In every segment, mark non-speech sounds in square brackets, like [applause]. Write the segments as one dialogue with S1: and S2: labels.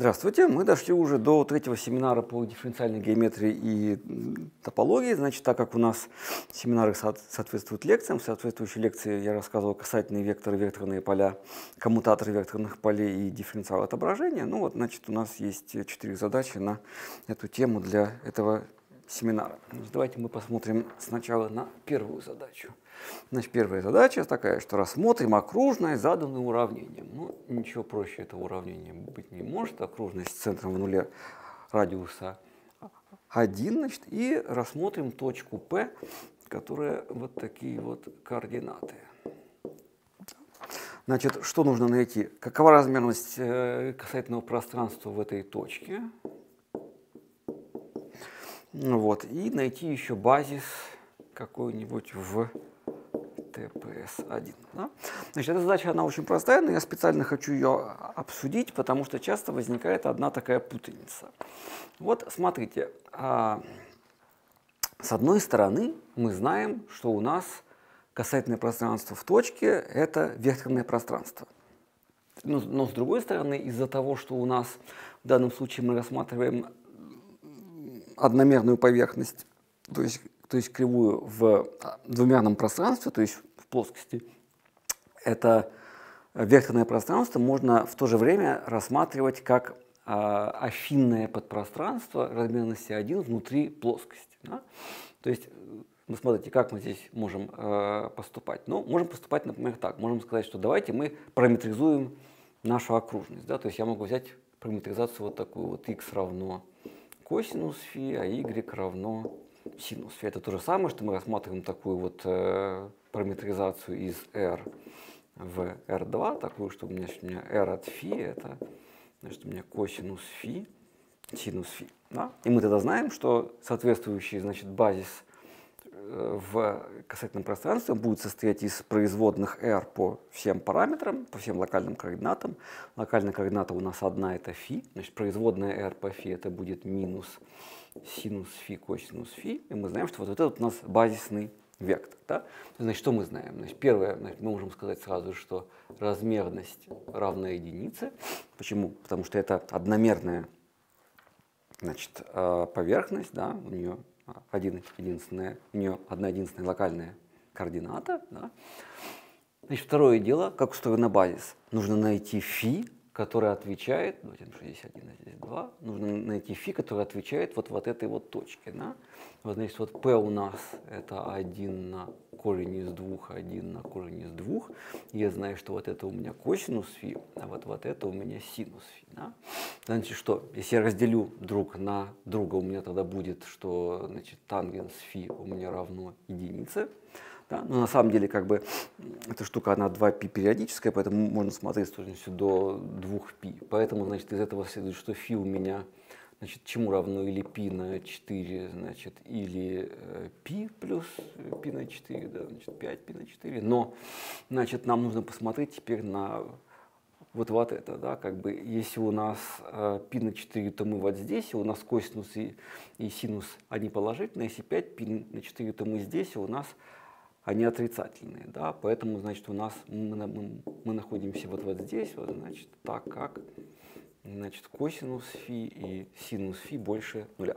S1: Здравствуйте, мы дошли уже до третьего семинара по дифференциальной геометрии и топологии. Значит, так как у нас семинары соответствуют лекциям, в соответствующей лекции я рассказывал касательные векторы, векторные поля, коммутаторы векторных полей и дифференциал отображения. Ну вот, значит, у нас есть четыре задачи на эту тему для этого семинара. Значит, давайте мы посмотрим сначала на первую задачу. Значит, первая задача такая, что рассмотрим окружность, заданную уравнением. Ну, ничего проще этого уравнения быть не может. Окружность с центром в нуле радиуса 1, значит, и рассмотрим точку P, которая вот такие вот координаты. Значит, что нужно найти? Какова размерность э, касательного пространства в этой точке? Вот, и найти еще базис какой-нибудь в TPS-1. Да? Значит, эта задача, она очень простая, но я специально хочу ее обсудить, потому что часто возникает одна такая путаница. Вот смотрите, а, с одной стороны мы знаем, что у нас касательное пространство в точке – это векторное пространство. Но, но с другой стороны, из-за того, что у нас в данном случае мы рассматриваем одномерную поверхность, то есть то есть кривую в двумерном пространстве, то есть в плоскости, это векторное пространство можно в то же время рассматривать как э, афинное подпространство размерности 1 внутри плоскости. Да? То есть, ну, смотрите, как мы здесь можем э, поступать. Ну, можем поступать, например, так. Можем сказать, что давайте мы параметризуем нашу окружность. Да? То есть я могу взять параметризацию вот такую вот x равно косинус фи, а y равно синус. Это то же самое, что мы рассматриваем такую вот э, параметризацию из R в R2, такую, что у меня, у меня R от фи, это значит, у меня косинус фи, синус фи. Да? И мы тогда знаем, что соответствующий значит, базис в касательном пространстве будет состоять из производных r по всем параметрам, по всем локальным координатам. Локальная координата у нас одна, это фи, значит производная r по фи это будет минус синус фи, косинус фи, и мы знаем, что вот этот у нас базисный вектор. Да? Значит, что мы знаем? Значит, первое, значит, мы можем сказать сразу, что размерность равна единице. Почему? Потому что это одномерная значит, э, поверхность, да, у нее один единственная, у нее одна единственная локальная координата. Да. Значит, второе дело, как устроена базис. Нужно найти фи, которая отвечает, давайте напишу здесь 1, здесь 2, нужно найти фи, который отвечает вот, вот этой вот точке. Да? Вот, значит, вот p у нас это 1 на корень из 2, 1 на корень из 2. Я знаю, что вот это у меня косинус фи, а вот, вот это у меня синус фи. Да? Значит, что, если я разделю друг на друга, у меня тогда будет, что значит, тангенс фи у меня равно единице. Да? Но на самом деле, как бы, эта штука, она 2π периодическая, поэтому можно смотреть с точностью до 2π. Поэтому, значит, из этого следует, что φ у меня, значит, чему равно или π на 4, значит, или π плюс π на 4, да, значит, 5π на 4. Но, значит, нам нужно посмотреть теперь на вот, вот это, да, как бы, если у нас э, π на 4, то мы вот здесь, и у нас косинус и, и синус, они положительные, если 5 π на 4, то мы здесь, и у нас они отрицательные, да, поэтому, значит, у нас мы, мы, мы находимся вот, вот здесь, вот, значит, так как, значит, косинус фи и синус фи больше нуля.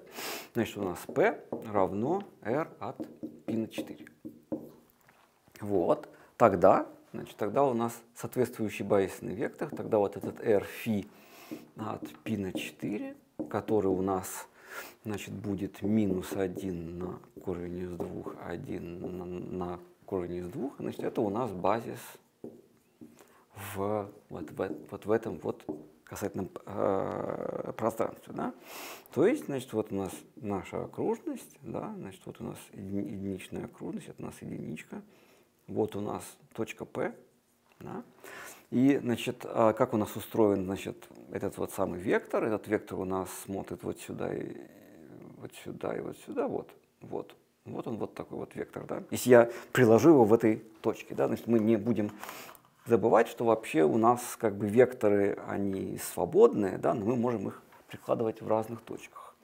S1: Значит, у нас p равно r от π на 4. Вот, тогда, значит, тогда у нас соответствующий базисный вектор, тогда вот этот r фи от π на 4, который у нас значит, будет минус 1 на корень из 2, 1 на, на корень из 2, значит, это у нас базис в, вот, в, вот в этом вот касательном э, пространстве. Да? То есть, значит, вот у нас наша окружность, да, значит, вот у нас единичная окружность, это у нас единичка, вот у нас точка P, да? И, значит, а как у нас устроен, значит, этот вот самый вектор? Этот вектор у нас смотрит вот сюда и вот сюда и вот сюда, вот, вот. Вот он вот такой вот вектор, да. Если я приложу его в этой точке, да, значит, мы не будем забывать, что вообще у нас как бы векторы, они свободные, да, но мы можем их прикладывать в разных точках.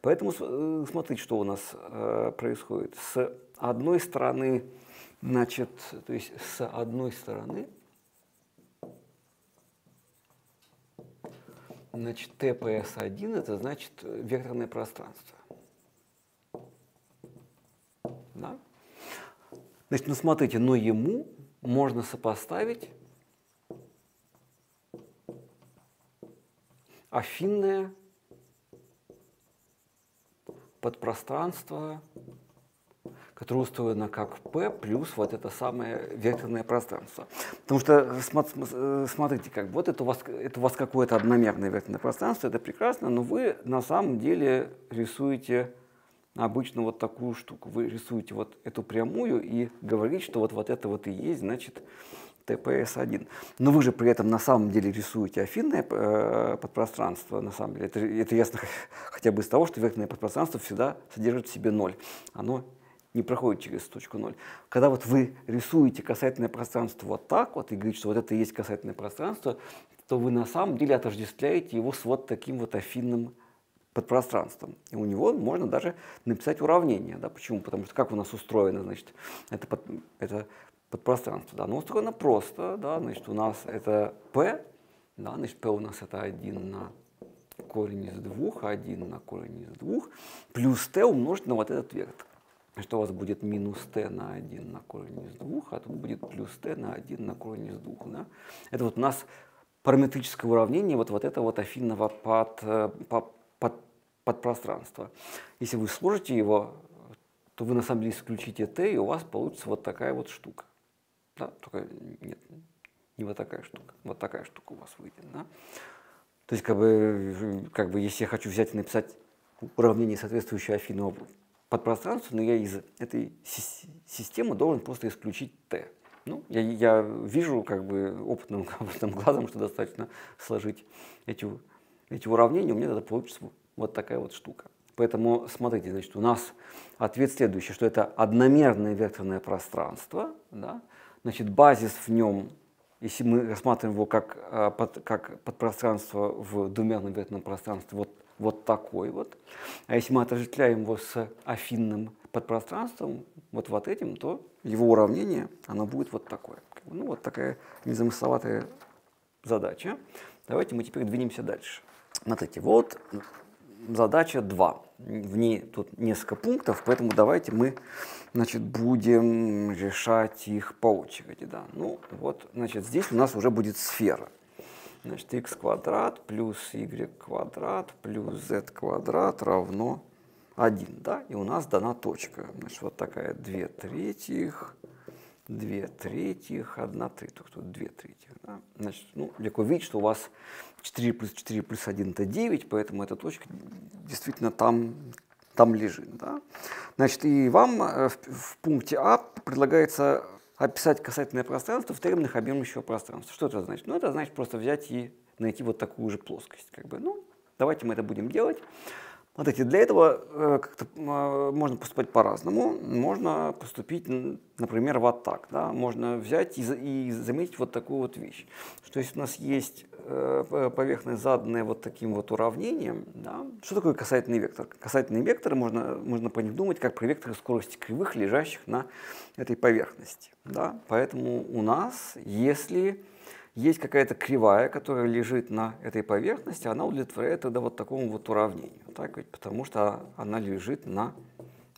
S1: Поэтому э, смотрите, что у нас э, происходит. С одной стороны, значит, то есть с одной стороны Значит, TPS1 это значит векторное пространство. Да? Значит, ну смотрите, но ему можно сопоставить афинное подпространство, которое устроено как P плюс вот это самое векторное пространство. Потому что, смотрите, как вот это у вас, это у вас какое-то одномерное векторное пространство, это прекрасно, но вы на самом деле рисуете обычно вот такую штуку. Вы рисуете вот эту прямую и говорите, что вот, вот это вот и есть, значит, TPS1. Но вы же при этом на самом деле рисуете афинное э, подпространство, на самом деле. Это, это ясно [laughs] хотя бы из того, что векторное подпространство всегда содержит в себе ноль. Оно не проходит через точку ноль. Когда вот вы рисуете касательное пространство вот так вот и говорите, что вот это и есть касательное пространство, то вы на самом деле отождествляете его с вот таким вот афинным под пространством. И у него можно даже написать уравнение. Да? Почему? Потому что как у нас устроено, значит, это, под, это подпространство. Да? Оно устроено просто, да? значит, у нас это p, да? значит, p у нас это 1 на корень из двух, 1 на корень из двух, плюс t умножить на вот этот вектор. Что у вас будет минус t на 1 на корень из двух, а тут будет плюс t на 1 на корень из двух. Да? Это вот у нас параметрическое уравнение вот, вот этого вот афинного под, э, под, под подпространство. Если вы сложите его, то вы на самом деле исключите t, и у вас получится вот такая вот штука. Да? Только нет, не вот такая штука, вот такая штука у вас выйдет. Да? То есть, как бы, как бы, если я хочу взять и написать уравнение, соответствующее афинному подпространству, но я из этой системы должен просто исключить t. Ну, я, я вижу как бы опытным, [laughs] опытным глазом, что достаточно сложить эти, эти уравнения, у меня тогда получится вот такая вот штука. Поэтому смотрите, значит, у нас ответ следующий, что это одномерное векторное пространство, да? значит, базис в нем, если мы рассматриваем его как, а, под, как подпространство в двумерном векторном пространстве, вот, вот такой вот, а если мы отождествляем его с афинным подпространством, вот вот этим, то его уравнение, оно будет вот такое. Ну, вот такая незамысловатая задача. Давайте мы теперь двинемся дальше. Смотрите, вот задача 2. В ней тут несколько пунктов, поэтому давайте мы значит, будем решать их по очереди. Да. Ну, вот, значит, здесь у нас уже будет сфера. Значит, x квадрат плюс y квадрат плюс z квадрат равно 1. Да? И у нас дана точка. Значит, вот такая 2 третьих, 2 третьих, 1 третьих. Тут 2 третьих. Да? Значит, ну, легко видеть, что у вас 4 плюс 4 плюс 1 это 9, поэтому эта точка действительно там, там лежит. Да? Значит, и вам э, в, в пункте А предлагается описать касательное пространство в терминах объемлющего пространства. Что это значит? Ну, это значит просто взять и найти вот такую же плоскость. Как бы. Ну, давайте мы это будем делать. Смотрите, для этого э, как-то э, можно поступать по-разному. Можно поступить, например, вот так. Да? Можно взять и, и заметить вот такую вот вещь. Что если у нас есть э, поверхность, заданная вот таким вот уравнением, да? что такое касательный вектор? Касательные векторы можно, можно по ним думать как про векторы скорости кривых, лежащих на этой поверхности. Да? Поэтому у нас, если есть какая-то кривая, которая лежит на этой поверхности, она удовлетворяет тогда вот такому вот уравнению, так ведь, потому что она лежит на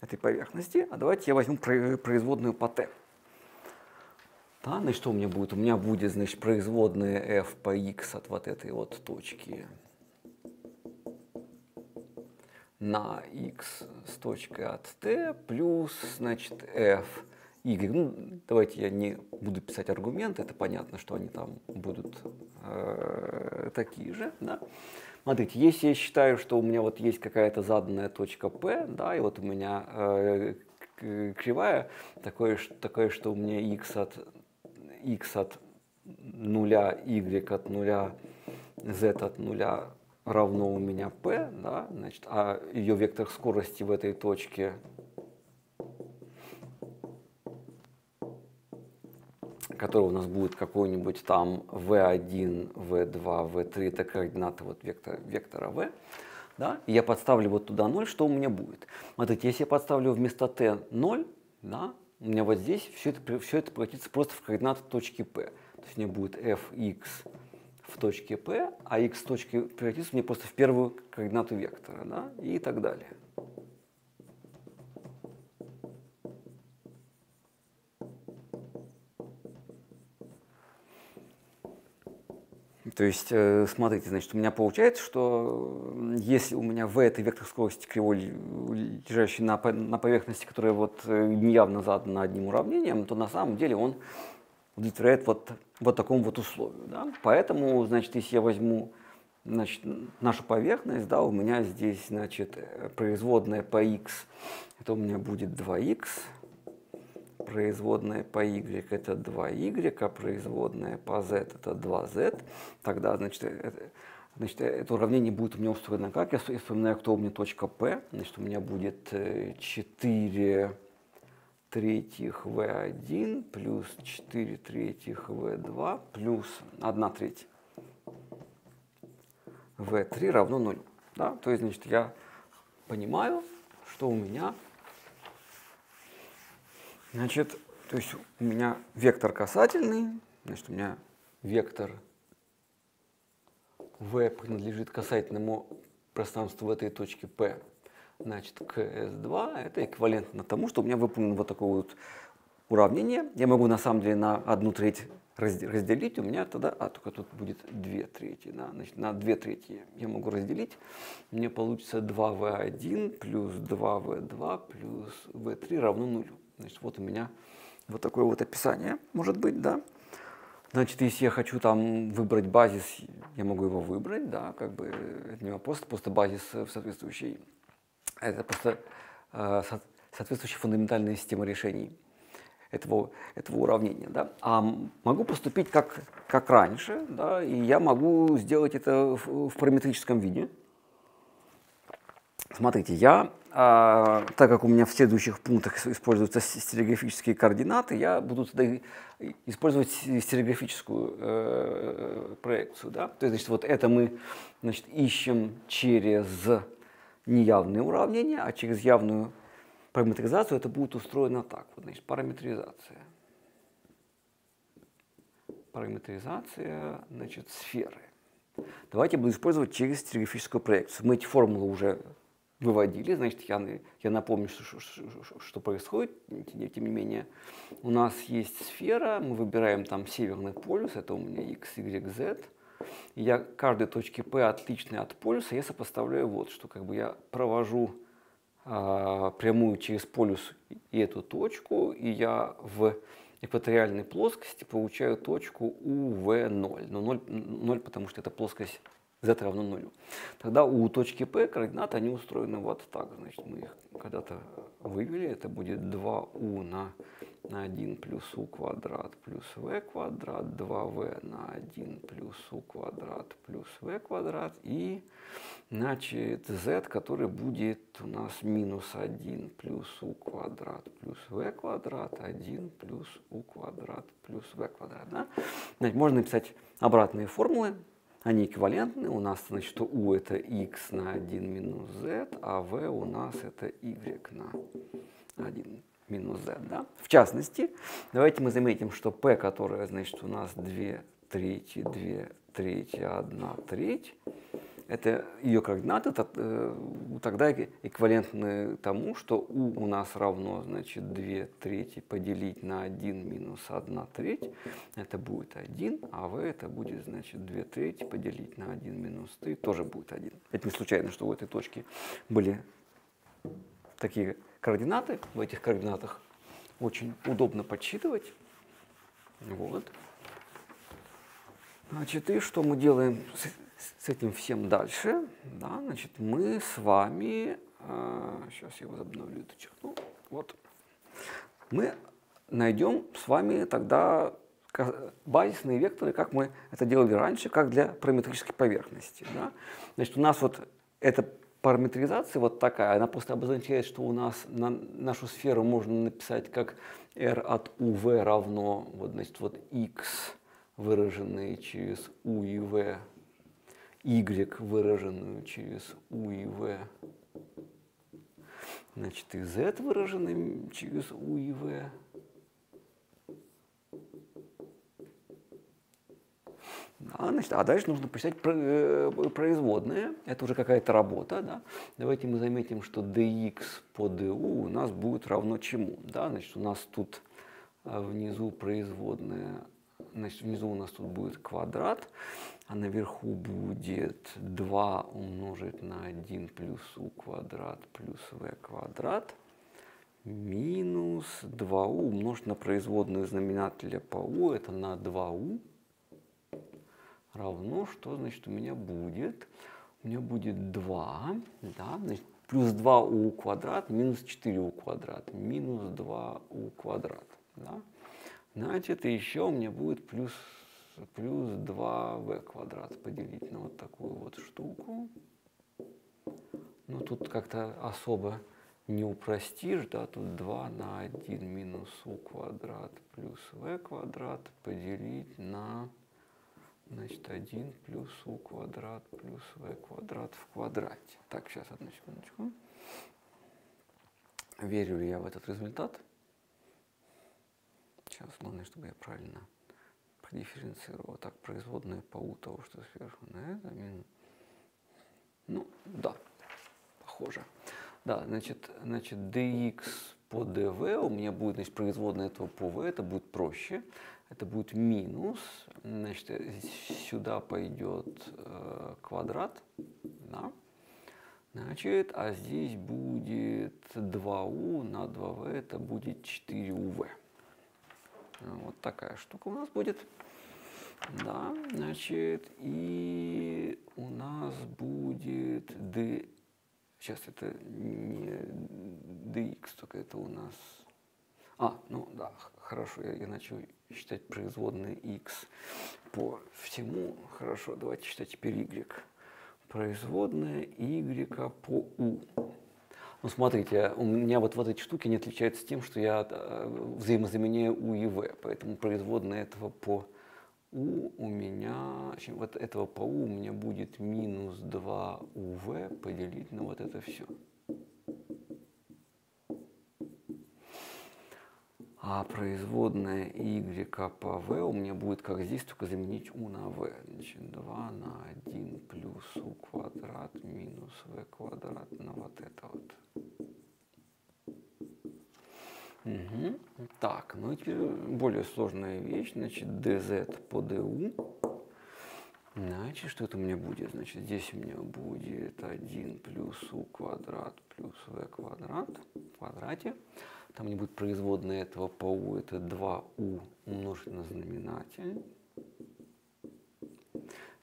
S1: этой поверхности. А давайте я возьму производную по t. Да, значит, что у меня будет? У меня будет, значит, производная f по x от вот этой вот точки на x с точкой от t плюс, значит, f Y. Ну, давайте я не буду писать аргументы, это понятно, что они там будут э, такие же. Да? Смотрите, если я считаю, что у меня вот есть какая-то заданная точка P, да, и вот у меня э, кривая такое, такое, что у меня x от, x от нуля, y от нуля, z от нуля равно у меня p, да, значит, а ее вектор скорости в этой точке который у нас будет какой-нибудь там v1, v2, v3, это координаты вот вектора, вектора v, да, и я подставлю вот туда 0, что у меня будет? Смотрите, если я подставлю вместо t 0, да, у меня вот здесь все это, все это превратится просто в координаты точки p. То есть у меня будет fx в точке P, а x точки превратится мне просто в первую координату вектора, да, и так далее. То есть, э, смотрите, значит, у меня получается, что если у меня v это вектор скорости кривой, лежащий на, на поверхности, которая вот э, неявно задана одним уравнением, то на самом деле он удовлетворяет вот, вот такому вот условию. Да? Поэтому, значит, если я возьму значит, нашу поверхность, да, у меня здесь, значит, производная по x, это у меня будет 2x, производная по y это 2y, а производная по z это 2z, тогда, значит, это, значит, это уравнение будет у меня устроено как? Я, я вспоминаю, кто у меня точка P, значит, у меня будет 4 э, третьих v1 плюс 4 третьих v2 плюс 1 треть v3 равно 0. Да? То есть, значит, я понимаю, что у меня, значит, то есть у меня вектор касательный, значит, у меня вектор v принадлежит касательному пространству в этой точке P Значит, КС2 это эквивалентно тому, что у меня выполнено вот такое вот уравнение. Я могу на самом деле на одну треть разделить, у меня тогда, а только тут будет две трети, да, значит, на две трети я могу разделить, мне получится 2v1 плюс 2v2 плюс v3 равно нулю. Значит, вот у меня вот такое вот описание может быть, да. Значит, если я хочу там выбрать базис, я могу его выбрать, да, как бы это не вопрос, просто базис в соответствующей это просто э, соответствующая фундаментальная система решений этого, этого уравнения. Да? А могу поступить как, как раньше, да, и я могу сделать это в, в параметрическом виде. Смотрите, я, а, так как у меня в следующих пунктах используются стереографические координаты, я буду тогда использовать стереографическую э, проекцию. Да? То есть, значит, вот это мы значит, ищем через неявные уравнения, а через явную параметризацию это будет устроено так. Вот, значит, параметризация. Параметризация значит, сферы. Давайте буду использовать через телеграфическую проекцию. Мы эти формулы уже выводили, значит, я, я напомню, что, что, что происходит. Тем не менее, у нас есть сфера, мы выбираем там северный полюс, это у меня x, y, z я каждой точке P отличной от полюса, я сопоставляю вот что. Как бы я провожу э, прямую через полюс и эту точку, и я в экваториальной плоскости получаю точку UV0. Но 0, 0 потому что это плоскость z равно нулю. Тогда у точки P координаты, они устроены вот так. Значит, мы их когда-то вывели. Это будет 2u на на 1 плюс u квадрат плюс v квадрат, 2v на 1 плюс u квадрат плюс v квадрат и значит z, который будет у нас минус 1 плюс u квадрат плюс v квадрат, 1 плюс u квадрат плюс v квадрат. Да? Значит, можно написать обратные формулы, они эквивалентны. У нас, значит, u это x на 1 минус z, а v у нас это y на 1 минус z. Да? В частности, давайте мы заметим, что p, которая, значит, у нас 2 трети, 2 трети, 1 треть, это ее координаты э, тогда эквивалентны тому, что u у нас равно, значит, 2 трети поделить на 1 минус 1 треть, это будет 1, а v это будет, значит, 2 трети поделить на 1 минус 3, тоже будет 1. Это не случайно, что у этой точки были такие координаты. В этих координатах очень удобно подсчитывать. Вот. Значит, и что мы делаем с, этим всем дальше? Да, значит, мы с вами, э, сейчас я возобновлю эту черту, вот, мы найдем с вами тогда базисные векторы, как мы это делали раньше, как для параметрической поверхности. Да? Значит, у нас вот это параметризация вот такая, она просто обозначает, что у нас на нашу сферу можно написать как r от uv равно, вот, значит, вот x, выраженные через u и v, y, выраженную через u и v, значит, и z, выраженный через u и v. Да, значит, а дальше нужно посчитать э, производные. Это уже какая-то работа. Да? Давайте мы заметим, что dx по du у нас будет равно чему. Да? Значит, у нас тут э, внизу производная, значит, внизу у нас тут будет квадрат, а наверху будет 2 умножить на 1 плюс u квадрат плюс v квадрат минус 2u умножить на производную знаменателя по u, это на 2u равно, что значит у меня будет? У меня будет 2, да, значит, плюс 2у квадрат минус 4у квадрат, минус 2у квадрат. Да? Значит, еще у меня будет плюс, плюс 2v квадрат поделить на вот такую вот штуку. Ну, тут как-то особо не упростишь, да, тут 2 на 1 минус u квадрат плюс v квадрат поделить на Значит, 1 плюс u квадрат плюс v квадрат в квадрате. Так, сейчас, одну секундочку. Верю ли я в этот результат? Сейчас, главное, чтобы я правильно продифференцировал. Так, производная по u того, что сверху на это. Минус. Ну, да, похоже. Да, значит, значит, dx по dv у меня будет, значит, производная этого по v, это будет проще это будет минус, значит, сюда пойдет э, квадрат, да? значит, а здесь будет 2u на 2v, это будет 4uv. Вот такая штука у нас будет. Да, значит, и у нас будет d, сейчас это не dx, только это у нас, а, ну да, хорошо, я, я начал считать производные x по всему. Хорошо, давайте считать теперь y. Производная y по u. Ну, смотрите, у меня вот в этой штуке не отличается тем, что я э, взаимозаменяю u и v, поэтому производная этого по u у меня, вот этого по u у меня будет минус 2 uv поделить на вот это все. А производная y по v у меня будет как здесь, только заменить u на v. Значит, 2 на 1 плюс u квадрат минус v квадрат на вот это вот. Угу. Так, ну теперь более сложная вещь. Значит, dz по du. Значит, что это у меня будет? Значит, здесь у меня будет 1 плюс u квадрат плюс v квадрат в квадрате. Там не будет производной этого по u, это 2u умножить на знаменатель.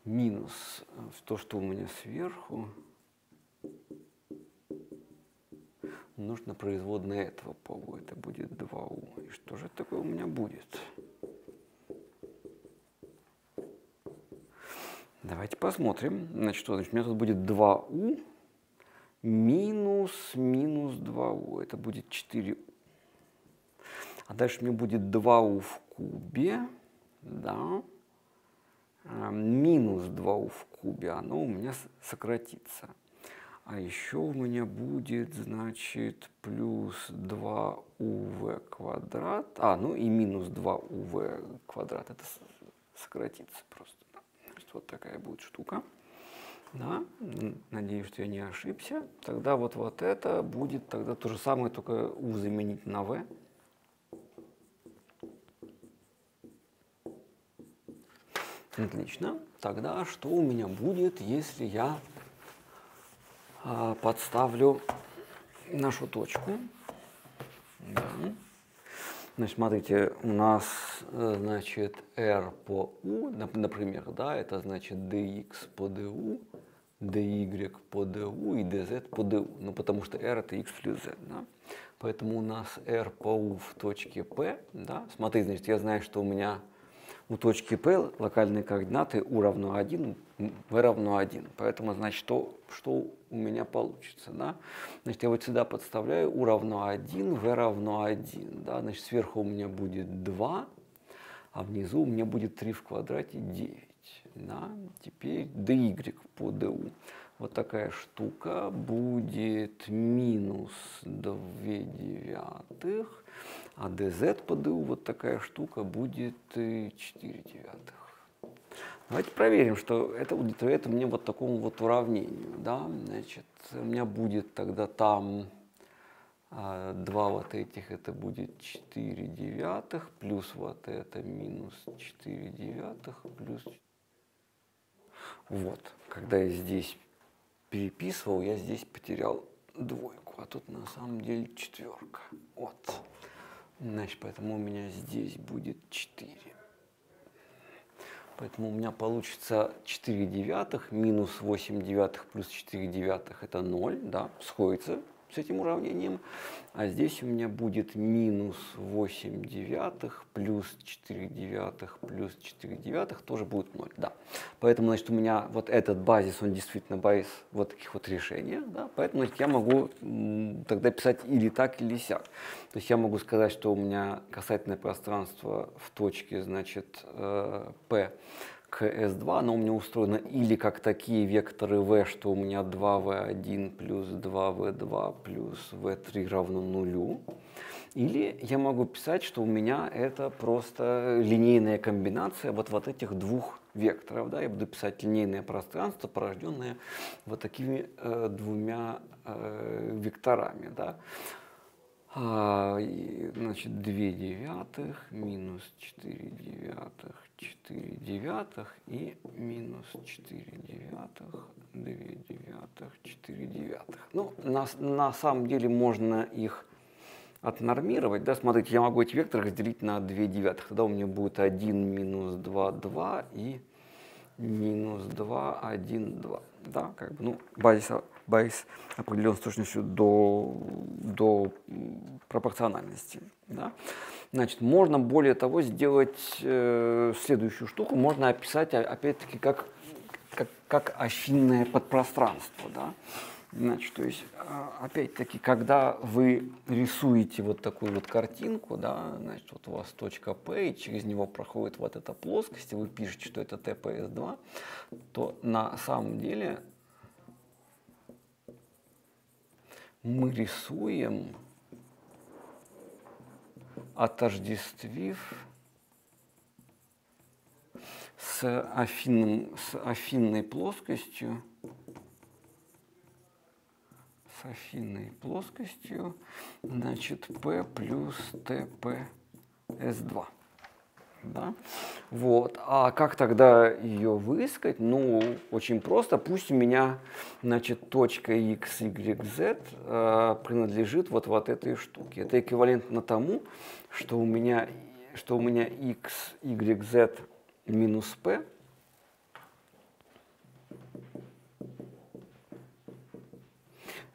S1: Минус э, то, что у меня сверху, умножить на производное этого по u, это будет 2u. И что же такое у меня будет? Давайте посмотрим. Значит, что значит? У меня тут будет 2u минус минус 2u. Это будет 4u. А дальше мне будет 2u в кубе, да, а, минус 2u в кубе, оно у меня сократится. А еще у меня будет, значит, плюс 2uv квадрат, а, ну и минус 2uv квадрат, это сократится просто. Значит, вот такая будет штука. Да, надеюсь, что я не ошибся. Тогда вот, вот это будет тогда то же самое, только u заменить на v. Отлично. Тогда что у меня будет, если я а, подставлю нашу точку? Да. Значит, смотрите, у нас, э, значит, r по u, например, да, это значит dx по du, dy по du и dz по du. Ну, потому что r это x плюс z, да. Поэтому у нас r по u в точке p, да. Смотри, значит, я знаю, что у меня у точки P локальные координаты U равно 1, V равно 1. Поэтому, значит, что, что у меня получится? Да? Значит, я вот сюда подставляю U равно 1, V равно 1. Да? Значит, сверху у меня будет 2, а внизу у меня будет 3 в квадрате 9. Да? Теперь dy по du. Вот такая штука будет минус 2 девятых а dz по вот такая штука будет 4 девятых. Давайте проверим, что это удовлетворяет мне вот такому вот уравнению. Да? Значит, у меня будет тогда там а, два вот этих, это будет 4 девятых, плюс вот это минус 4 девятых, плюс... Вот, когда я здесь переписывал, я здесь потерял двойку, а тут на самом деле четверка. Вот. Значит, поэтому у меня здесь будет 4. Поэтому у меня получится 4 девятых минус 8 девятых плюс 4 девятых это 0, да, сходится с этим уравнением. А здесь у меня будет минус 8 девятых плюс 4 девятых плюс 4 девятых тоже будет 0. Да. Поэтому значит, у меня вот этот базис, он действительно базис вот таких вот решений. Да. Поэтому значит, я могу тогда писать или так, или сяк. То есть я могу сказать, что у меня касательное пространство в точке значит, э, P к S2, оно у меня устроено или как такие векторы V, что у меня 2V1 плюс 2V2 плюс V3 равно нулю. Или я могу писать, что у меня это просто линейная комбинация вот, вот этих двух векторов. Да? Я буду писать линейное пространство, порожденное вот такими э, двумя э, векторами. Да? А, значит, 2 девятых минус 4 девятых 4 девятых и минус 4 девятых, 2 девятых, 4 девятых. Ну, на, на самом деле можно их отнормировать. Да, смотрите, я могу эти векторы разделить на 2 девятых. Тогда у меня будет 1 минус 2, 2 и минус 2, 1, 2. Да, как бы, ну, базис, базис определен с точностью до, до пропорциональности. Да. Значит, можно более того сделать э, следующую штуку. Можно описать, опять-таки, как, как, как афинное подпространство. Да? Значит, то есть, а, опять-таки, когда вы рисуете вот такую вот картинку, да, значит, вот у вас точка P, и через него проходит вот эта плоскость, и вы пишете, что это TPS2, то на самом деле мы рисуем отождествив с, афинным, с афинной плоскостью, с афинной плоскостью, значит, P плюс TP S2. Да? Вот. А как тогда ее выискать? Ну, очень просто. Пусть у меня, значит, точка x, y, z э, принадлежит вот, вот этой штуке. Это эквивалентно тому, что у меня, что у меня x, y, z минус p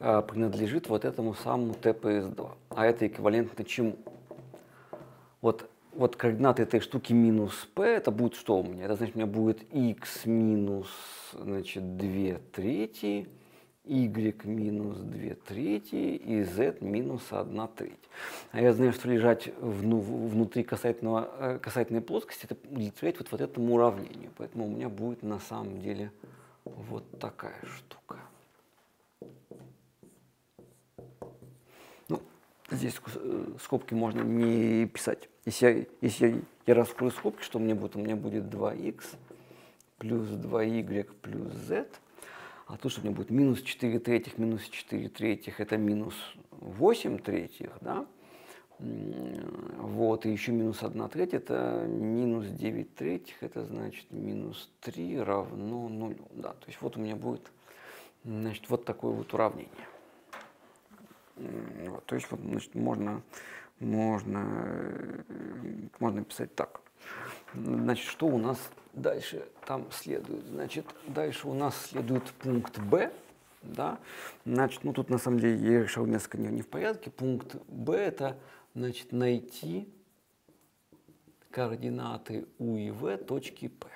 S1: э, принадлежит вот этому самому TPS2. А это эквивалентно чему? Вот вот координаты этой штуки минус p, это будет что у меня? Это значит, у меня будет x минус значит, 2 трети, y минус 2 трети и z минус 1 треть. А я знаю, что лежать вну, внутри касательного, э, касательной плоскости, это удовлетворять вот, вот этому уравнению. Поэтому у меня будет на самом деле вот такая штука. Ну, здесь э, скобки можно не писать. Если я, если я, я раскрою скобки, что у меня будет? У меня будет 2х плюс 2y плюс z. А тут что у меня будет? Минус 4 третьих, минус 4 третьих, это минус 8 третьих, да? Вот, и еще минус 1 треть, это минус 9 третьих, это значит минус 3 равно 0. Да, то есть вот у меня будет, значит, вот такое вот уравнение. Вот, то есть вот, значит, можно можно, можно писать так. Значит, что у нас дальше там следует? Значит, дальше у нас следует пункт Б. Да? Значит, ну тут на самом деле я решил несколько не, не в порядке. Пункт Б это значит найти координаты У и В точки П.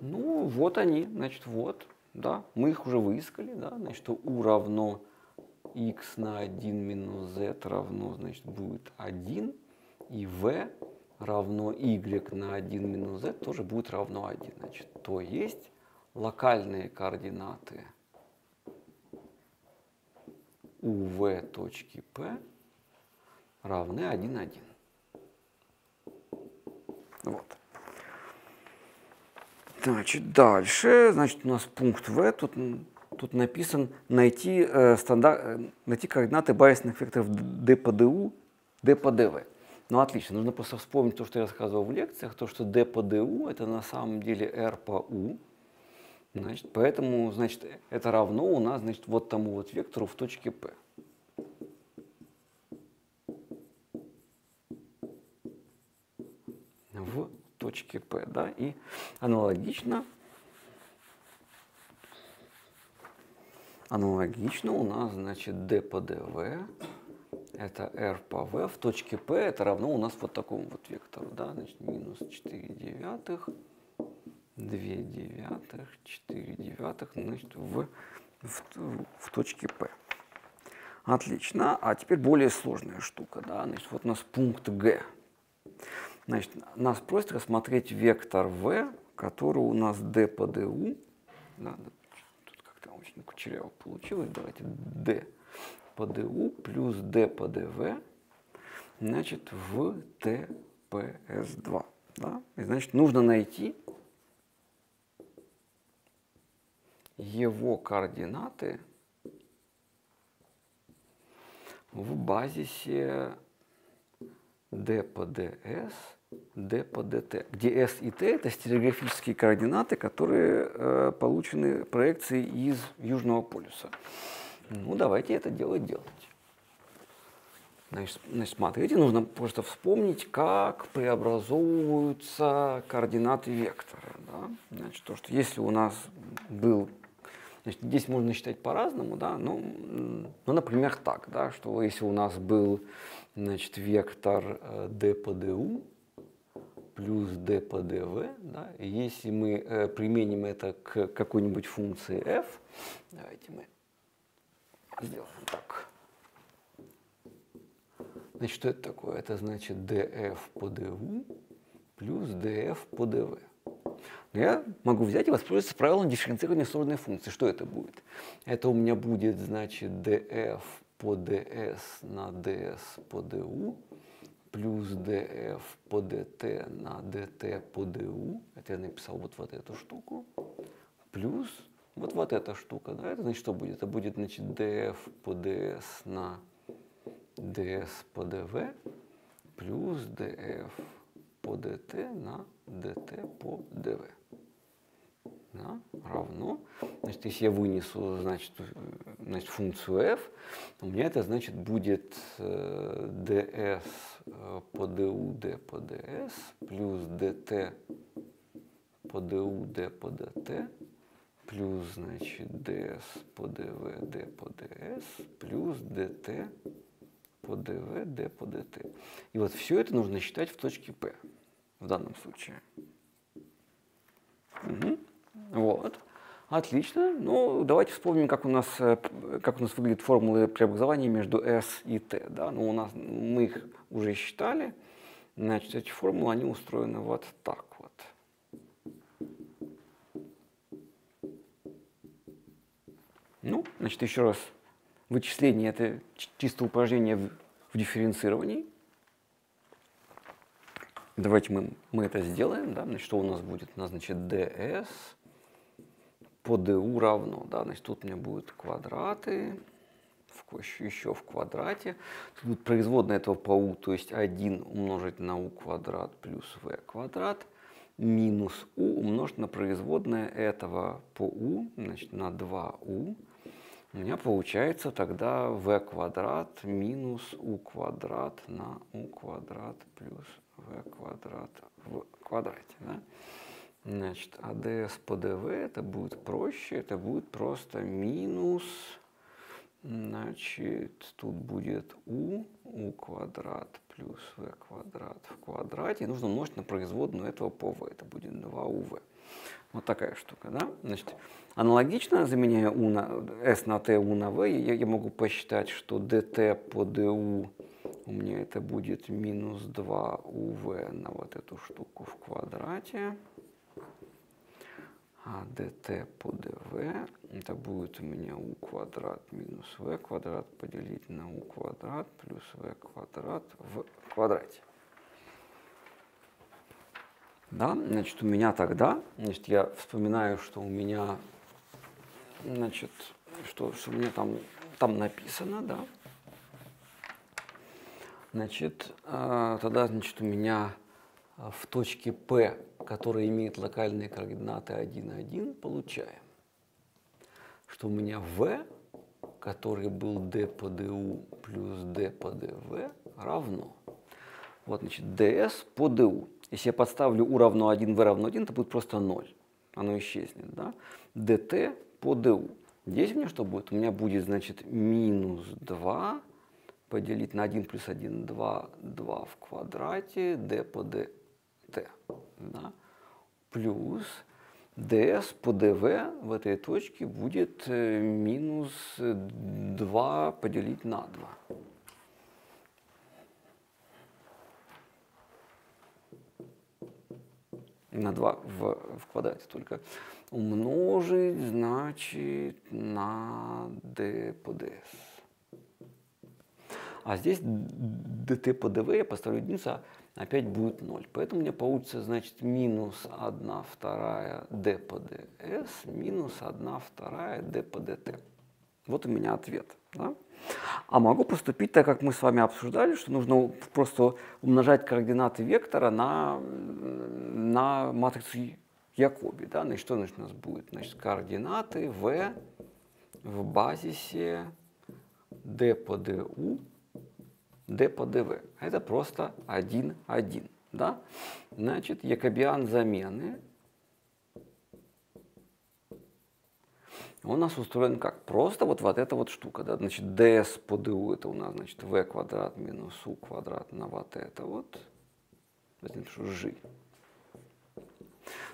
S1: Ну, вот они, значит, вот, да, мы их уже выискали, да, значит, У равно x на 1 минус z равно, значит, будет 1, и v равно y на 1 минус z тоже будет равно 1. Значит, то есть локальные координаты у v точки p равны 1, 1. Вот. Значит, дальше, значит, у нас пункт В, тут, тут написан найти, э, стандарт, э, найти координаты базисных векторов d по. Ну, отлично, нужно просто вспомнить то, что я рассказывал в лекциях, то, что d это на самом деле r. Значит, поэтому, значит, это равно у нас, значит, вот тому вот вектору в точке P. В точке P, да, и аналогично, аналогично у нас, значит, d по dv, это r по v в точке P, это равно у нас вот такому вот вектору, да, значит, минус 4 девятых, 2 девятых, 4 девятых, значит, в, в, в точке P. Отлично. А теперь более сложная штука. Да? Значит, вот у нас пункт Г. Значит, нас просят рассмотреть вектор v, который у нас d по du. Да, тут как-то очень кучеряво получилось. Давайте d по du плюс d по dv, значит, в tps2. Да? И, значит, нужно найти его координаты в базисе d по ds, d по dt, где s и t это стереографические координаты, которые э, получены проекцией из Южного полюса. Ну, давайте это дело делать. Значит, значит, смотрите, нужно просто вспомнить, как преобразовываются координаты вектора. Да? Значит, то, что если у нас был Значит, здесь можно считать по-разному, да, ну, ну, например, так, да, что если у нас был, значит, вектор э, d по du плюс d по dv, да, и если мы э, применим это к какой-нибудь функции f, давайте мы сделаем так. Значит, что это такое? Это значит df по du плюс df по dv я могу взять и воспользоваться правилом дифференцирования сложной функции. Что это будет? Это у меня будет, значит, df по ds на ds по du плюс df по dt на dt по du. Это я написал вот, вот эту штуку. Плюс вот, вот эта штука. Да? Это значит, что будет? Это будет, значит, df по ds на ds по dv плюс df по dt на dt по dv Да, равно, значит, если я вынесу, значит, значит, функцию f, у меня это, значит, будет э, ds э, по du d по ds плюс dt по du d по dt плюс, значит, ds по dv d по ds плюс dt по dv d по dt. И вот все это нужно считать в точке P в данном случае. Угу. Вот. Отлично. Ну, давайте вспомним, как у нас, э, как у нас выглядят формулы преобразования между S и T. Да? Ну, у нас, мы их уже считали. Значит, эти формулы, они устроены вот так вот. Ну, значит, еще раз. Вычисление – это чисто упражнение в, в дифференцировании. Давайте мы, мы это сделаем. Да? Значит, что у нас будет? У нас, значит, ds – по du равно, да, значит, тут у меня будут квадраты, еще в квадрате. Тут будет производная этого по u, то есть 1 умножить на u квадрат плюс v квадрат минус u умножить на производное этого по u, значит, на 2u. У меня получается тогда v квадрат минус u квадрат на u квадрат плюс v квадрат в квадрате. Да? Значит, АДС по ДВ это будет проще, это будет просто минус, значит, тут будет У, У квадрат плюс В квадрат в квадрате. И нужно умножить на производную этого по В, это будет 2УВ. Вот такая штука, да? Значит, аналогично, заменяя U на, S на T, U на V, я, я могу посчитать, что dt по du у меня это будет минус 2uv на вот эту штуку в квадрате а dt по dv, это будет у меня u квадрат минус v квадрат поделить на u квадрат плюс v квадрат в квадрате. Да, значит, у меня тогда, значит, я вспоминаю, что у меня, значит, что, что у меня там, там написано, да. Значит, э, тогда, значит, у меня в точке P, которая имеет локальные координаты 1, 1, получаем, что у меня V, который был d по du плюс d по dv, равно. Вот, значит, ds по du. Если я подставлю u равно 1, v равно 1, это будет просто 0. Оно исчезнет. Да? dt по du. Здесь у меня что будет? У меня будет, значит, минус 2 поделить на 1 плюс 1, 2, 2 в квадрате, d по dt. Да? Плюс ds по dv в этой точке будет э, минус 2 поделить на 2. на 2 в, в квадрате только, умножить, значит, на d по ds. А здесь dt по dv я поставлю единицу, а опять будет 0. Поэтому у меня получится, значит, минус 1 вторая d по ds, минус 1 вторая d по dt. Вот у меня ответ. Да? А могу поступить так, как мы с вами обсуждали, что нужно просто умножать координаты вектора на, на матрицу Якоби. Да? Значит, что значит, у нас будет? Значит, координаты v в базисе d по du, d по dv. Это просто 1, 1. Да? Значит, якобиан замены он у нас устроен как? Просто вот, вот эта вот штука, да, значит, ds по du это у нас, значит, v квадрат минус u квадрат на вот это вот, возьмем g.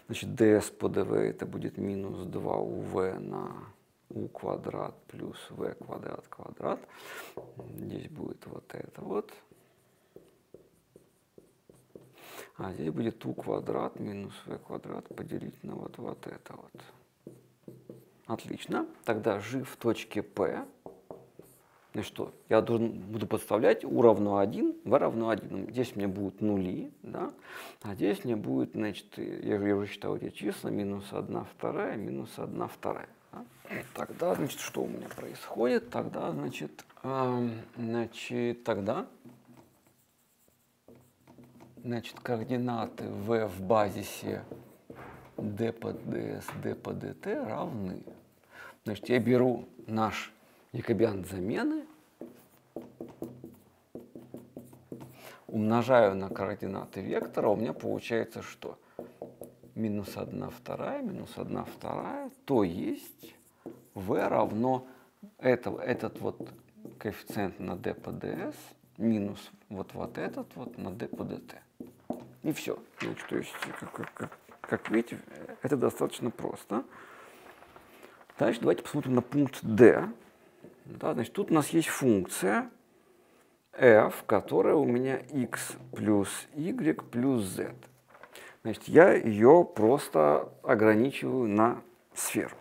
S1: Значит, ds по dv это будет минус 2uv на u квадрат плюс v квадрат квадрат. Здесь будет вот это вот. А здесь будет u квадрат минус v квадрат поделить на вот, вот это вот. Отлично. Тогда g в точке P. Ну что, я должен, буду подставлять u равно 1, v равно 1. Здесь мне будут нули, да? а здесь мне будет, значит, я, я уже считал эти числа, минус 1 вторая, минус 1 вторая. Да? Тогда, значит, что у меня происходит? Тогда, значит, э, значит, тогда, значит, координаты v в базисе d по ds, d по dt равны. Значит, я беру наш якобиан замены, умножаю на координаты вектора, у меня получается что? Минус 1 вторая, минус 1 вторая, то есть v равно этого, этот вот коэффициент на d по ds минус вот, вот этот вот на d по dt. И все. Значит, то есть, как, как, как видите, это достаточно просто. Дальше давайте посмотрим на пункт D. Да, значит, тут у нас есть функция f, которая у меня x плюс y плюс z. Значит, я ее просто ограничиваю на сферу.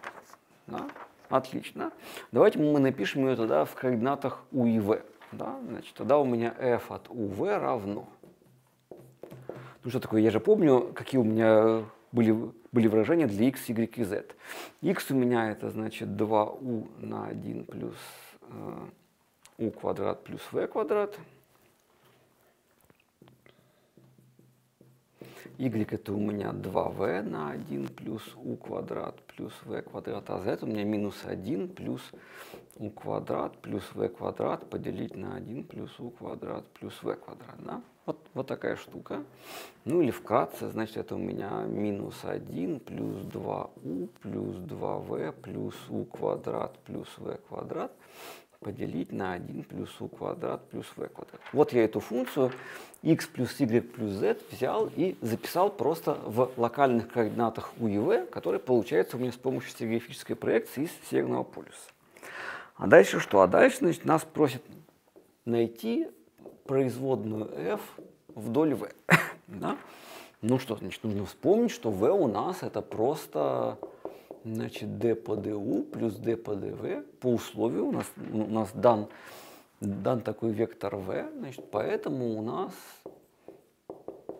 S1: Да? Отлично. Давайте мы напишем ее тогда в координатах u и v. Да? Значит, тогда у меня f от uv равно. Ну что такое, я же помню, какие у меня были, были выражения для x, y и z. x у меня это значит 2u на 1 плюс uh, u квадрат плюс v квадрат. Y это у меня 2v на 1 плюс u квадрат плюс v квадрат, а z у меня минус 1 плюс u квадрат плюс v квадрат поделить на 1 плюс u квадрат плюс v квадрат. Да? Вот, вот такая штука. Ну или вкратце, значит, это у меня минус 1 плюс 2u плюс 2v плюс u квадрат плюс v квадрат поделить на 1 плюс u квадрат плюс v квадрат. Вот я эту функцию x плюс y плюс z взял и записал просто в локальных координатах u и v, которые получаются у меня с помощью стереографической проекции из Северного полюса. А дальше что? А дальше значит, нас просят найти производную f вдоль v. [laughs] да? Ну что, значит, нужно вспомнить, что v у нас это просто значит, d по du плюс d по dv по условию у нас, у нас дан, дан такой вектор v, значит, поэтому у нас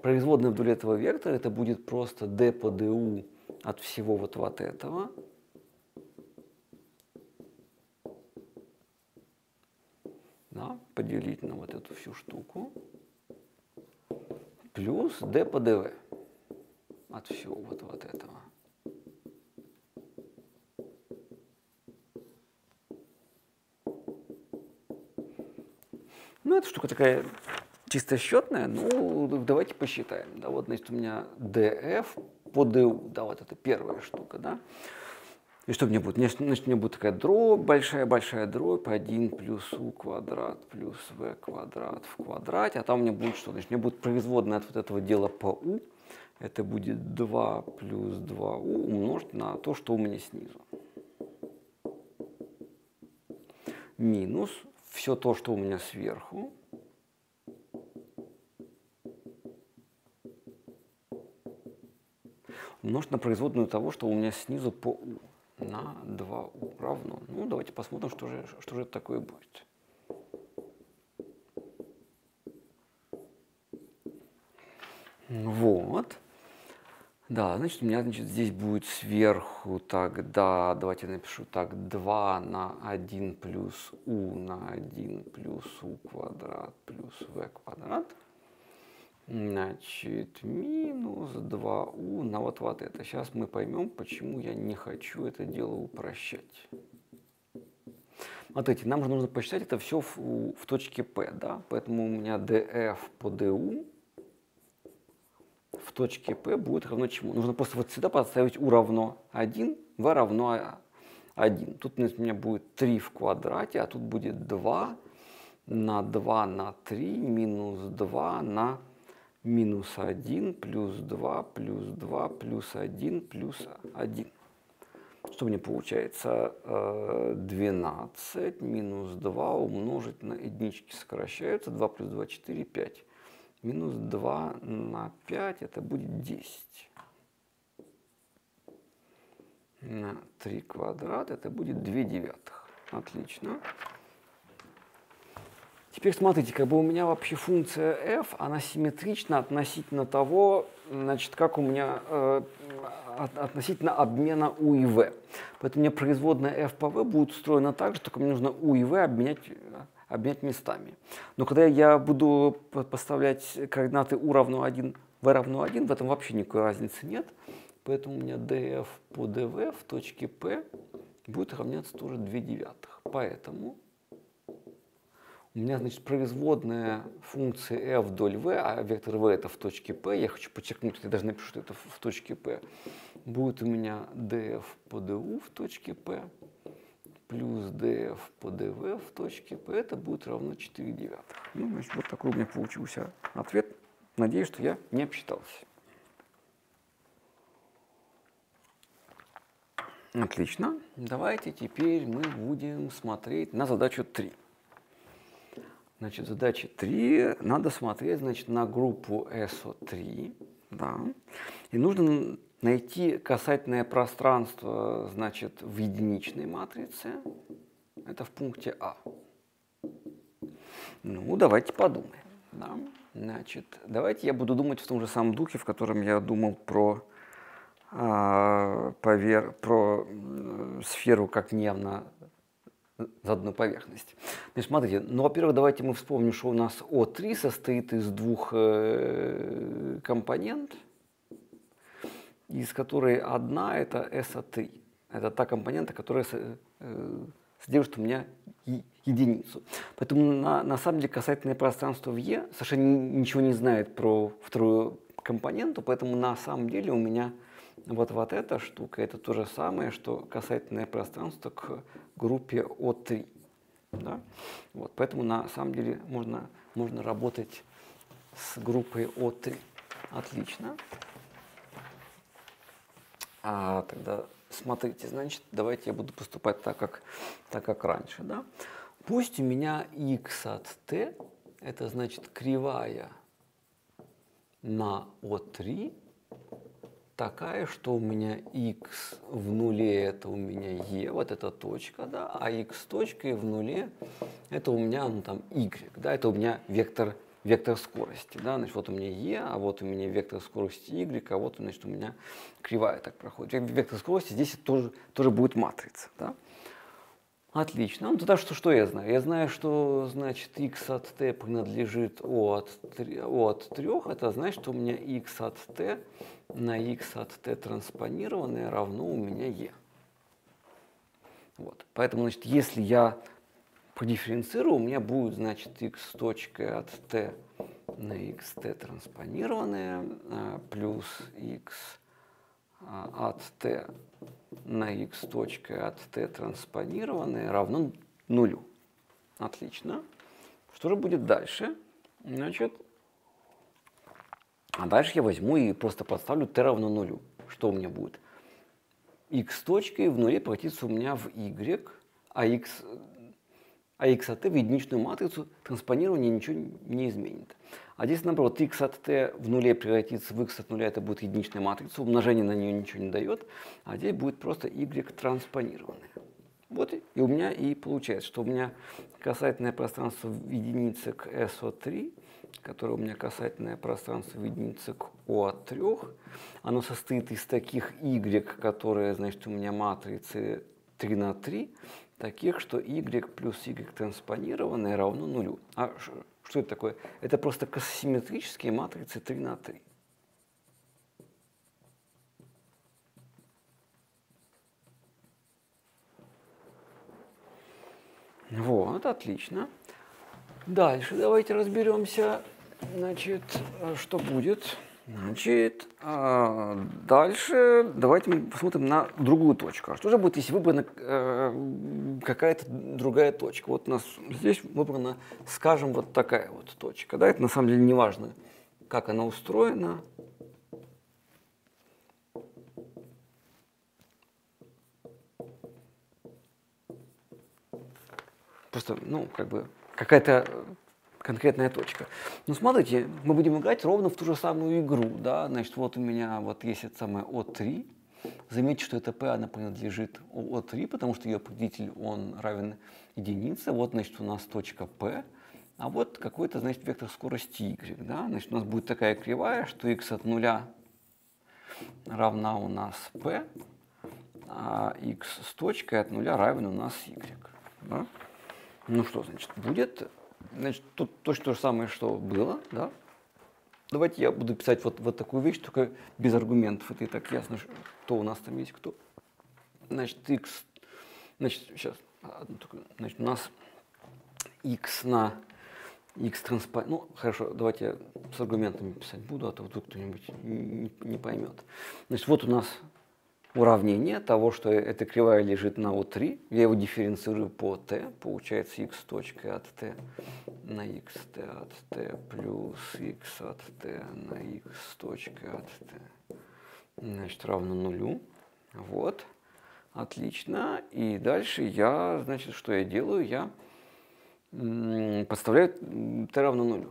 S1: производная вдоль этого вектора это будет просто d по du от всего вот, вот этого. Да, поделить на вот эту всю штуку. Плюс d по dv от всего вот, вот этого. Ну, эта штука такая чисто счетная, ну, давайте посчитаем. Да, вот, значит, у меня df по du, да, вот это первая штука, да. И что мне будет? Значит, у меня будет такая дробь, большая-большая дробь, 1 плюс u квадрат плюс v квадрат в квадрате, а там у меня будет что? Значит, у меня будет производная от вот этого дела по u, это будет 2 плюс 2u умножить на то, что у меня снизу. Минус все то, что у меня сверху. умножить на производную того, что у меня снизу по u на 2u равно. Ну, давайте посмотрим, что же, что же это такое будет. Вот. Да, значит, у меня значит, здесь будет сверху тогда, давайте я напишу так, 2 на 1 плюс u на 1 плюс u квадрат плюс v квадрат. Значит, минус 2u на вот, вот это. Сейчас мы поймем, почему я не хочу это дело упрощать. Смотрите, нам же нужно посчитать это все в, в точке P, да? Поэтому у меня df по du в точке P будет равно чему? Нужно просто вот сюда подставить u равно 1, v равно 1. Тут у меня будет 3 в квадрате, а тут будет 2 на 2 на 3 минус 2 на минус 1 плюс 2 плюс 2 плюс 1 плюс 1. Что мне получается? 12 э, минус 2 умножить на единички сокращаются. 2 плюс 2, 4, 5 минус 2 на 5, это будет 10. На 3 квадрат, это будет 2 девятых. Отлично. Теперь смотрите, как бы у меня вообще функция f, она симметрична относительно того, значит, как у меня э, относительно обмена u и v. Поэтому меня производная f по v будет устроена так же, только мне нужно u и v обменять обменять местами. Но когда я буду поставлять координаты u равно 1, v равно 1, в этом вообще никакой разницы нет. Поэтому у меня df по dv в точке P будет равняться тоже 2 девятых. Поэтому у меня, значит, производная функция f вдоль v, а вектор v это в точке P, я хочу подчеркнуть, я даже напишу, что это в точке P, будет у меня df по du в точке P плюс df по dv в точке P, это будет равно 4 девятых. Ну, значит, вот такой у меня получился ответ. Надеюсь, что я не обсчитался. Отлично. Давайте теперь мы будем смотреть на задачу 3. Значит, задача 3. Надо смотреть, значит, на группу SO3. Да. И нужно найти касательное пространство, значит, в единичной матрице. Это в пункте А. Ну, давайте подумаем. Да? Значит, давайте я буду думать в том же самом духе, в котором я думал про, э, повер... про э, сферу как невно заданную поверхность. Значит, смотрите, ну, во-первых, давайте мы вспомним, что у нас О3 состоит из двух э, компонентов из которой одна это SO3. Это та компонента, которая э, содержит у меня единицу. Поэтому на, на самом деле касательное пространство в E совершенно ничего не знает про вторую компоненту, поэтому на самом деле у меня вот, вот эта штука, это то же самое, что касательное пространство к группе O3. Да? Вот, поэтому на самом деле можно, можно работать с группой O3. Отлично. А, тогда смотрите, значит, давайте я буду поступать так, как, так, как раньше. Да? Пусть у меня x от t, это значит кривая на O3, такая, что у меня x в нуле это у меня e, вот эта точка, да, а x точкой в нуле это у меня ну, там y, да, это у меня вектор вектор скорости. Да? Значит, вот у меня e, а вот у меня вектор скорости y, а вот значит, у меня кривая так проходит. Вектор скорости здесь тоже, тоже будет матрица. Да? Отлично. Ну, тогда что, что я знаю? Я знаю, что значит x от t принадлежит o от, 3, o от 3. Это значит, что у меня x от t на x от t транспонированное равно у меня e. Вот. Поэтому, значит, если я продифференцирую, у меня будет, значит, x точка от t на xt транспонированное а, плюс x а, от t на x точка от t транспонированное равно нулю. Отлично. Что же будет дальше? Значит, а дальше я возьму и просто подставлю t равно нулю. Что у меня будет? x точкой в нуле превратится у меня в y, а x, а x от t в единичную матрицу транспонирование ничего не изменит. А здесь, наоборот, x от t в нуле превратится в x от нуля, это будет единичная матрица, умножение на нее ничего не дает, а здесь будет просто y транспонированное. Вот и у меня и получается, что у меня касательное пространство в единице к S от 3, которое у меня касательное пространство в единице к O от 3, оно состоит из таких y, которые, значит, у меня матрицы 3 на 3, таких, что y плюс y транспонированное равно нулю. А что это такое? Это просто косимметрические матрицы 3 на 3. Вот, отлично. Дальше давайте разберемся, значит, что будет. Значит, а, дальше давайте мы посмотрим на другую точку. А что же будет, если выбрана э, какая-то другая точка? Вот у нас здесь выбрана, скажем, вот такая вот точка. Да? Это на самом деле не важно, как она устроена. Просто, ну, как бы, какая-то конкретная точка. Но смотрите, мы будем играть ровно в ту же самую игру. Да? Значит, вот у меня вот есть это самое О3. Заметьте, что эта P, она принадлежит О3, потому что ее определитель, он равен единице. Вот, значит, у нас точка P. А вот какой-то, значит, вектор скорости y. Да? Значит, у нас будет такая кривая, что x от нуля равна у нас P, а x с точкой от нуля равен у нас y. Да? Ну что, значит, будет Значит, тут точно то же самое, что было, да? Давайте я буду писать вот, вот такую вещь, только без аргументов. Это и так ясно, кто у нас там есть, кто. Значит, x, значит, сейчас, значит, у нас x на x транспо... Ну, хорошо, давайте я с аргументами писать буду, а то вдруг кто-нибудь не, не поймет. Значит, вот у нас уравнение того, что эта кривая лежит на O3, я его дифференцирую по t, получается x точка от t на x t от t плюс x от t на x точка от t, значит, равно нулю. Вот, отлично. И дальше я, значит, что я делаю? Я подставляю t равно нулю.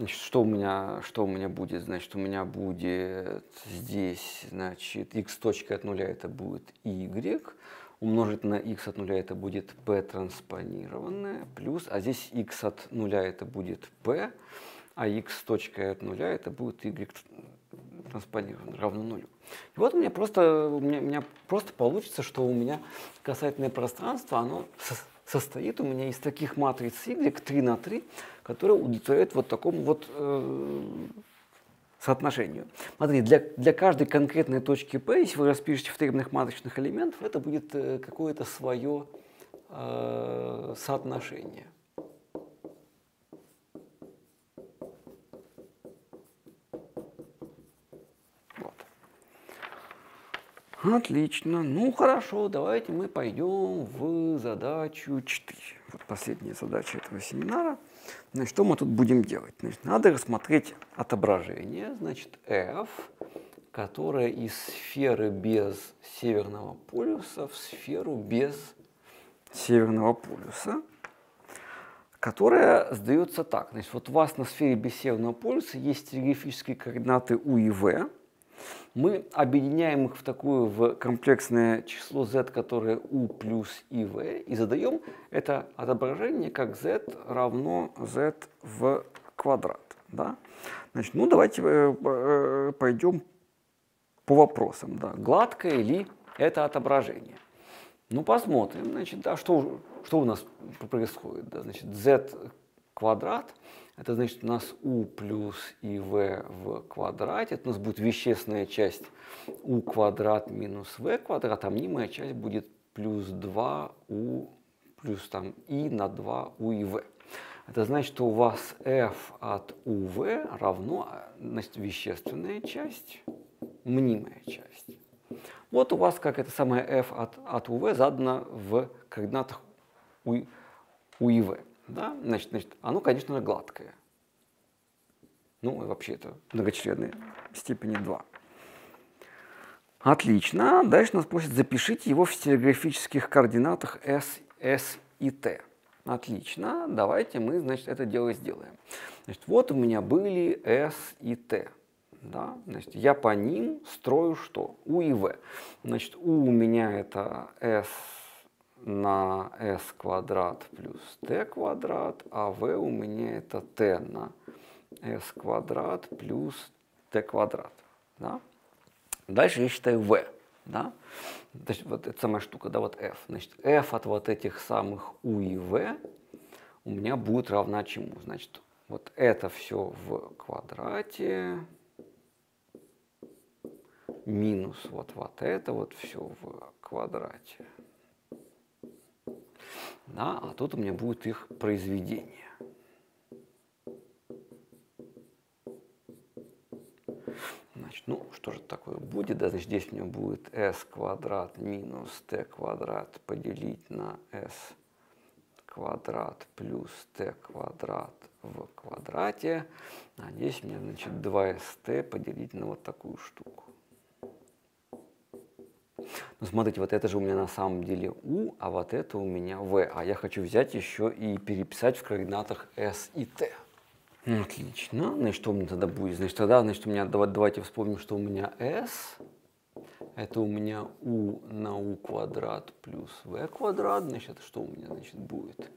S1: Значит, что у меня, что у меня будет? Значит, у меня будет здесь, значит, x точка от нуля это будет y, умножить на x от нуля это будет p транспонированное, плюс, а здесь x от нуля это будет p, а x точка от нуля это будет y транспонированное, равно нулю. И вот у меня просто, у меня, у меня просто получится, что у меня касательное пространство, оно состоит у меня из таких матриц y 3 на 3, которые удовлетворяют вот такому вот э, соотношению. Смотрите, для, для каждой конкретной точки P, если вы распишете в терминах матричных элементов, это будет э, какое-то свое э, соотношение. Отлично. Ну хорошо, давайте мы пойдем в задачу 4. Вот последняя задача этого семинара. Значит, что мы тут будем делать? Значит, надо рассмотреть отображение, значит, F, которое из сферы без северного полюса в сферу без северного полюса, которая сдается так. Значит, вот у вас на сфере без северного полюса есть телеграфические координаты U и V, мы объединяем их в такое в комплексное число z, которое u плюс iv, и задаем это отображение как z равно z в квадрат. Да? Значит, ну давайте э, э, пойдем по вопросам. Да. Гладкое ли это отображение? Ну, посмотрим. Значит, да, что, что у нас происходит? Да? Значит, z квадрат – это значит у нас u плюс ив в квадрате. Это у нас будет вещественная часть u квадрат минус v квадрат, а мнимая часть будет плюс 2u плюс там i на 2u и v. Это значит, что у вас f от uv равно значит, вещественная часть, мнимая часть. Вот у вас как это самое f от, от uv задано в координатах у, у и v. Да? Значит, значит, оно, конечно, гладкое. Ну, и вообще это многочисленные степени 2. Отлично. Дальше нас просят запишите его в стилографических координатах S, S и T. Отлично. Давайте мы, значит, это дело сделаем. Значит, вот у меня были S и T. Да? Значит, я по ним строю что? U и V. Значит, U у меня это S на s квадрат плюс t квадрат, а v у меня это t на s квадрат плюс t квадрат. Да? Дальше я считаю v. Да? Значит, вот эта самая штука, да, вот f. Значит, f от вот этих самых u и v у меня будет равна чему? Значит, вот это все в квадрате минус вот, вот это вот все в квадрате. Да, а тут у меня будет их произведение. Значит, ну, что же такое будет? Да, значит, здесь у меня будет s квадрат минус t квадрат поделить на s квадрат плюс t квадрат в квадрате. А здесь у меня, значит, 2st поделить на вот такую штуку. Ну, смотрите, вот это же у меня на самом деле u, а вот это у меня v. А я хочу взять еще и переписать в координатах s и t. Отлично. Значит, что у меня тогда будет? Значит, тогда, значит, у меня, давайте вспомним, что у меня s. Это у меня u на u квадрат плюс v квадрат. Значит, это что у меня, значит, будет?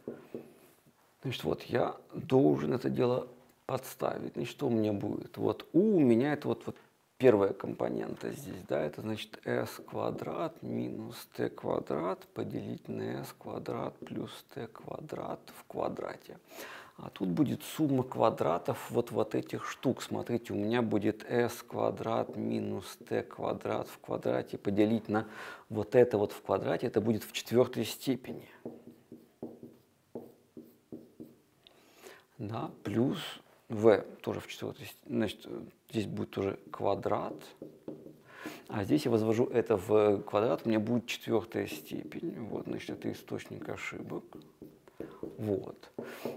S1: Значит, вот я должен это дело подставить. Значит, что у меня будет? Вот u у меня это вот, вот первая компонента здесь, да, это значит s квадрат минус t квадрат поделить на s квадрат плюс t квадрат в квадрате. А тут будет сумма квадратов вот, вот этих штук. Смотрите, у меня будет s квадрат минус t квадрат в квадрате поделить на вот это вот в квадрате. Это будет в четвертой степени. Да, плюс v тоже в степени. Значит, здесь будет тоже квадрат. А здесь я возвожу это в квадрат, у меня будет четвертая степень. Вот, значит, это источник ошибок. Вот.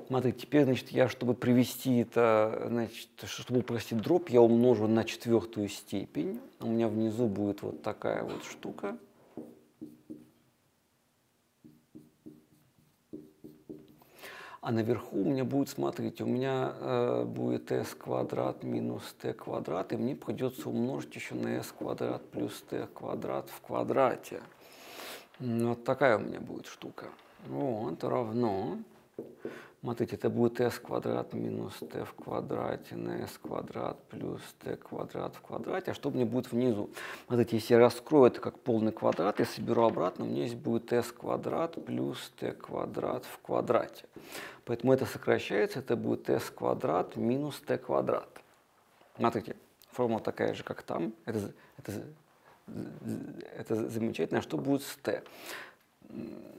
S1: Смотрите, теперь, значит, я, чтобы привести это, значит, чтобы упростить дробь, я умножу на четвертую степень. У меня внизу будет вот такая вот штука. А наверху у меня будет, смотрите, у меня э, будет s квадрат минус t квадрат, и мне придется умножить еще на s квадрат плюс t квадрат в квадрате. Вот такая у меня будет штука. Вот, равно. Смотрите, это будет s квадрат минус t в квадрате на s квадрат плюс t квадрат в квадрате. А что мне будет внизу? Смотрите, если я раскрою это как полный квадрат и соберу обратно, у меня здесь будет s квадрат плюс t квадрат в квадрате. Поэтому это сокращается, это будет s квадрат минус t квадрат. Смотрите, формула такая же, как там. Это, это, это замечательно. А что будет с t?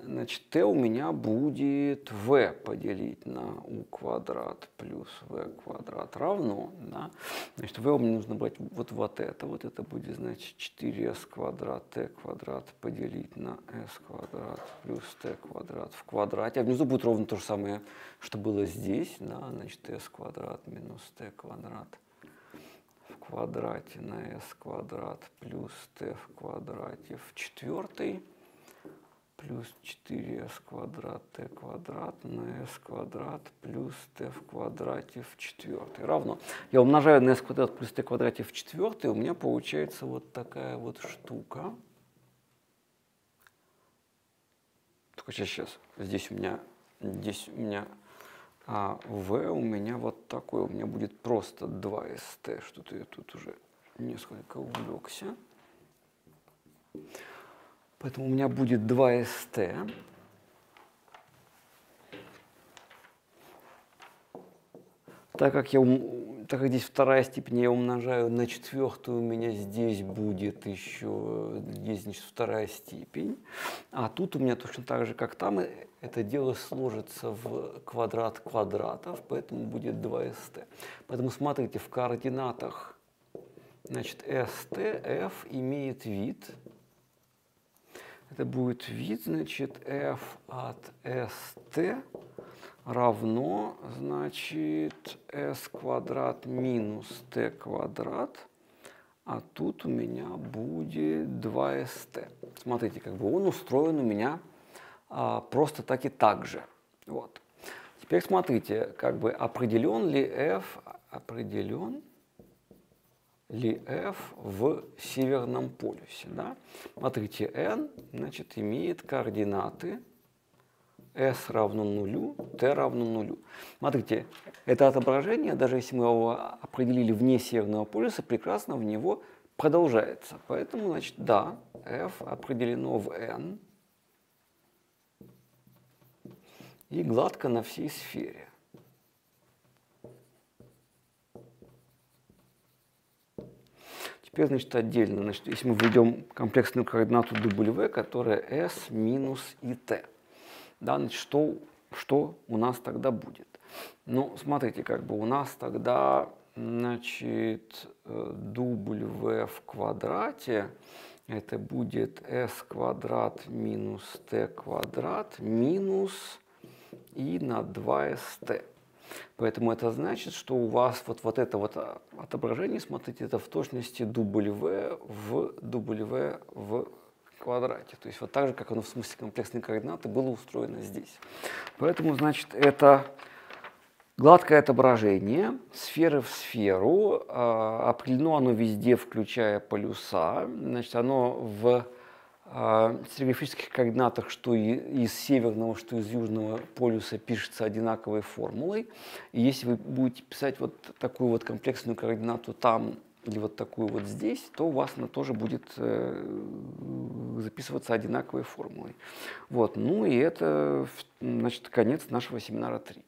S1: Значит, t у меня будет v поделить на u квадрат плюс v квадрат равно. Да? Значит, v мне нужно брать вот, вот это. Вот это будет, значит, 4s квадрат t квадрат поделить на s квадрат плюс t квадрат в квадрате. А внизу будет ровно то же самое, что было здесь. Да? Значит, s квадрат минус t квадрат в квадрате на s квадрат плюс t в квадрате в четвертой плюс 4s квадрат t квадрат на s квадрат плюс t в квадрате в четвертой равно. Я умножаю на s квадрат плюс t квадрате в четвертой, у меня получается вот такая вот штука. Только сейчас, сейчас. Здесь у меня, здесь у меня а v у меня вот такой, у меня будет просто 2st, что-то я тут уже несколько увлекся. Поэтому у меня будет 2st. Так как, я, так как здесь вторая степень, я умножаю на четвертую, у меня здесь будет еще, здесь значит, вторая степень. А тут у меня точно так же, как там, это дело сложится в квадрат квадратов, поэтому будет 2st. Поэтому смотрите, в координатах значит, st, f имеет вид. Это будет вид, значит, f от st равно, значит, s квадрат минус t квадрат, а тут у меня будет 2st. Смотрите, как бы он устроен у меня а, просто так и так же. Вот. Теперь смотрите, как бы определен ли f, определен ли f в северном полюсе. Да? Смотрите, n значит, имеет координаты s равно нулю, t равно нулю. Смотрите, это отображение, даже если мы его определили вне северного полюса, прекрасно в него продолжается. Поэтому, значит, да, f определено в n, и гладко на всей сфере. Теперь, значит, отдельно, значит, если мы введем комплексную координату W, которая S минус и T, да, значит, что, что у нас тогда будет? Ну, смотрите, как бы у нас тогда, значит, W в квадрате, это будет s квадрат минус t квадрат минус и на 2st. Поэтому это значит, что у вас вот, вот это вот отображение, смотрите, это в точности W в W в квадрате. То есть вот так же, как оно в смысле комплексной координаты было устроено здесь. Поэтому, значит, это гладкое отображение сферы в сферу. Э, определено оно везде, включая полюса. Значит, оно в а, телеграфических координатах, что и из северного, что из южного полюса пишется одинаковой формулой. И если вы будете писать вот такую вот комплексную координату там или вот такую вот здесь, то у вас она тоже будет э, записываться одинаковой формулой. Вот. Ну и это, значит, конец нашего семинара 3.